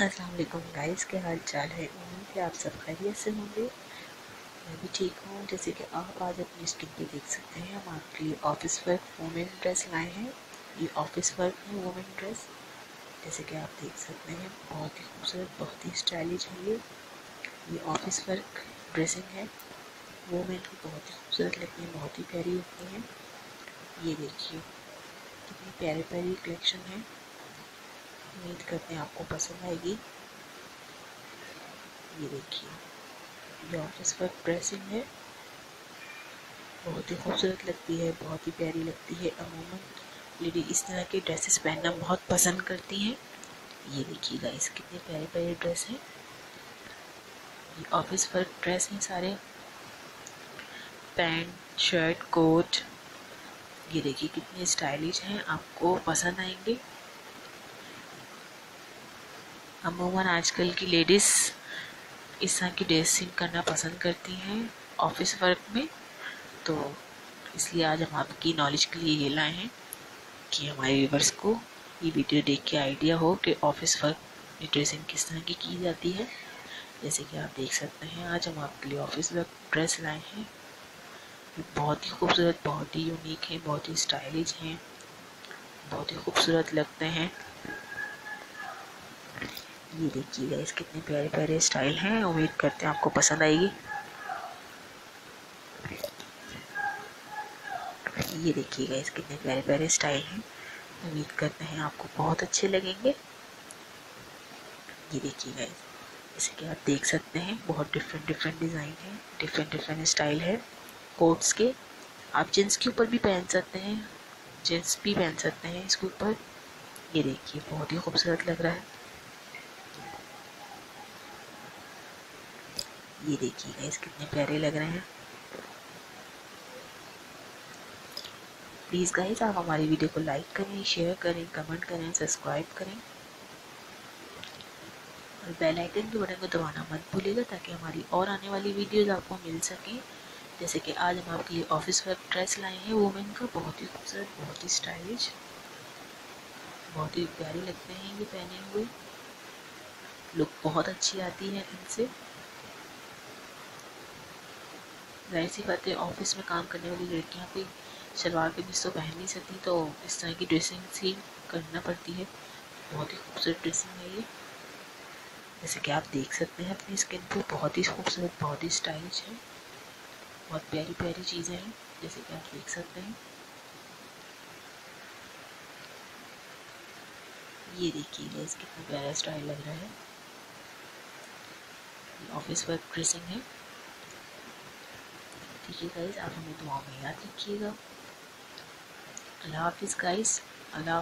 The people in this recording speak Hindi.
वालेकुम गाइस के हाल चाल है? उम्मीद है आप सब खैरियत से होंगे। मैं भी ठीक हूँ, जैसे कि आप आज अपनी स्किन पे देख सकते हैं, हम आपके लिए ऑफ़िस वर्क वुमेन ड्रेस लाए हैं। ये ऑफ़िस वर्क है वुमेन ड्रेस, जैसे कि आप देख सकते हैं, बहुत ही खूबसूरत, बहुत ही स्टाइलिश है ये। ये ऑफ़िस वर्क ड्रेसिंग है, वुमेन की बहुत ही खूबसूरत लगती है, बहुत ही प्यारी लगती है। ये देखिए, कितनी प्यारी प्यारी कलेक्शन है। उम्मीद करते हैं आपको पसंद आएगी। ये देखिए, ये ऑफ़िस वर्क ड्रेसिंग है। बहुत ही खूबसूरत लगती है, बहुत ही प्यारी लगती है। अमूमन लेडी इस तरह के ड्रेसेस पहनना बहुत पसंद करती हैं। ये देखिएगा इस कितने प्यारे प्यारे ड्रेस हैं। ये ऑफ़िस वर्क ड्रेस हैं सारे। पैंट शर्ट कोट ये देखिए कितने स्टाइलिश हैं, आपको पसंद आएँगे। अमूमन आजकल की लेडीज़ इस तरह की ड्रेसिंग करना पसंद करती हैं ऑफ़िस वर्क में तो इसलिए आज हम आपकी नॉलेज के लिए ये लाए हैं कि हमारे व्यूवर्स को ये वीडियो देख के आइडिया हो कि ऑफ़िस वर्क में ड्रेसिंग किस तरह की की जाती है। जैसे कि आप देख सकते हैं, आज हम आपके लिए ऑफ़िस वर्क ड्रेस लाए हैं। बहुत ही खूबसूरत, बहुत ही यूनिक है, बहुत ही स्टाइलिश हैं, बहुत ही खूबसूरत लगते हैं। ये देखिए गाइस कितने प्यारे प्यारे स्टाइल हैं, उम्मीद करते हैं आपको पसंद आएगी। ये देखिए गाइस कितने प्यारे प्यारे स्टाइल हैं, उम्मीद करते हैं आपको बहुत अच्छे लगेंगे। ये देखिए गाइस जैसे कि आप देख सकते हैं, बहुत डिफरेंट डिफरेंट डिज़ाइन है डिफरेंट डिफरेंट स्टाइल है कोट्स के। आप जींस के ऊपर भी पहन सकते हैं जींस भी पहन सकते हैं इसके ऊपर। ये देखिए, बहुत ही खूबसूरत लग रहा है। ये देखिए गाइस कितने प्यारे लग रहे हैं। प्लीज़ गाइस आप हमारी वीडियो को लाइक करें शेयर करें कमेंट करें सब्सक्राइब करें। और बेल आइकन के बटन को दबाना मत भूलिएगा ताकि हमारी और आने वाली वीडियोस आपको मिल सकें। जैसे कि आज हम आपके लिए ऑफ़िस वर्क ड्रेस लाए हैं वुमेन का बहुत ही खूबसूरत, बहुत ही स्टाइलिश बहुत ही प्यारे लगते हैं ये पहने हुए। लुक बहुत अच्छी आती है इनसे। ज़ाहिर सी बात है ऑफ़िस में काम करने वाली लड़कियाँ कोई शलवार कमीज तो पहन नहीं सकती तो इस तरह की ड्रेसिंग ही करना पड़ती है। बहुत ही खूबसूरत ड्रेसिंग है ये। जैसे कि आप देख सकते हैं अपनी स्किन पर बहुत ही खूबसूरत, बहुत ही स्टाइलिश है। बहुत प्यारी प्यारी चीज़ें हैं, जैसे कि आप देख सकते हैं। ये देखिए गैस कितना प्यारा स्टाइल लग रहा है। ऑफ़िस वर्क ड्रेसिंग है। है गाइस आप हमें दुआ में याद रखिएगा। अल्लाह हाफिज़ गाइस अल्लाह